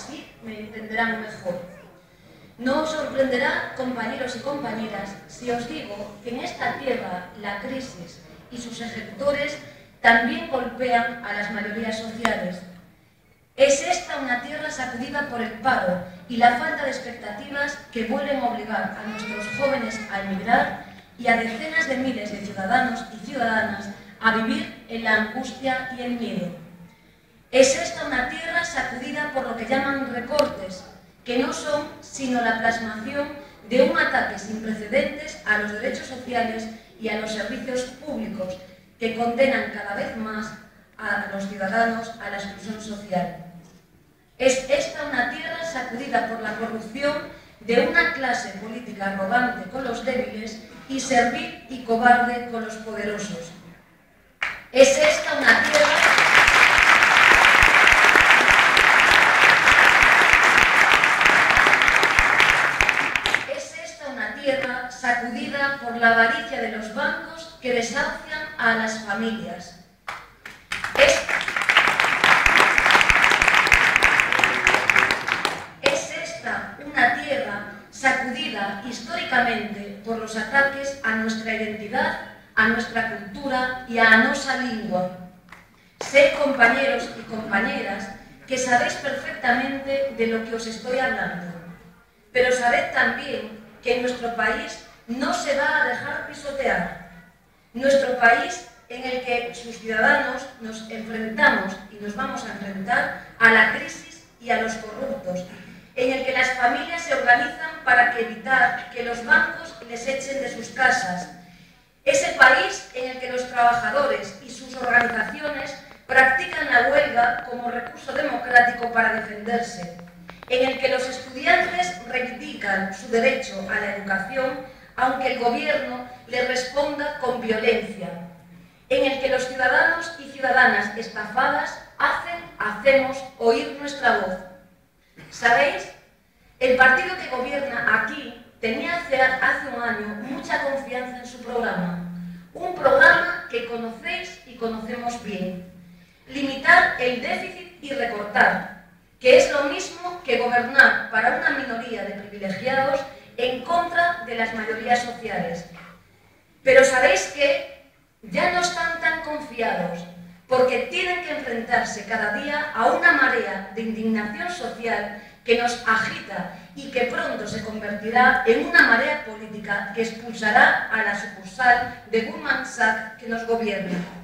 así me entenderán mejor. No os sorprenderá, compañeros y compañeras, si os digo que en esta tierra la crisis y sus ejecutores también golpean a las mayorías sociales. Es esta una tierra sacudida por el paro y la falta de expectativas que vuelven a obligar a nuestros jóvenes a emigrar y a decenas de miles de ciudadanos y ciudadanas a vivir en la angustia y el miedo. Es esta una sacudida por lo que llaman recortes, que no son sino la plasmación de un ataque sin precedentes a los derechos sociales y a los servicios públicos que condenan cada vez más a los ciudadanos a la exclusión social. Es esta una tierra sacudida por la corrupción de una clase política arrogante con los débiles y servil y cobarde con los poderosos. Es esta una tierra Es esta una tierra sacudida por la avaricia de los bancos que desahucian a las familias. Es, es esta una tierra sacudida históricamente por los ataques a nuestra identidad, a nuestra cultura y a nosa lingua. Sé, compañeros y compañeras, que sabéis perfectamente de lo que os estoy hablando, pero sabed también que en nuestro país no se va a dejar pisotear. Nuestro país en el que sus ciudadanos nos enfrentamos y nos vamos a enfrentar a la crisis y a los corruptos, en el que las familias se organizan para evitar que los bancos les echen de sus casas. Ese país en el que los trabajadores y sus organizaciones practican la huelga como recurso democrático para defenderse, en el que los estudiantes reivindican su derecho a la educación aunque el gobierno le responda con violencia, en el que los ciudadanos y ciudadanas estafadas hacen, hacemos oír nuestra voz. ¿Sabéis? El partido que gobierna aquí tenía hace, hace un año mucha confianza en su programa, un programa que conocéis y conocemos bien. Limitar el déficit y recortar, que es lo mismo que gobernar para una minoría de privilegiados en contra de las mayorías sociales. Pero sabéis que ya no están tan confiados, porque tienen que enfrentarse cada día a una marea de indignación social que nos agita y que pronto se convertirá en una marea política que expulsará a la sucursal de Goldman que nos gobierna.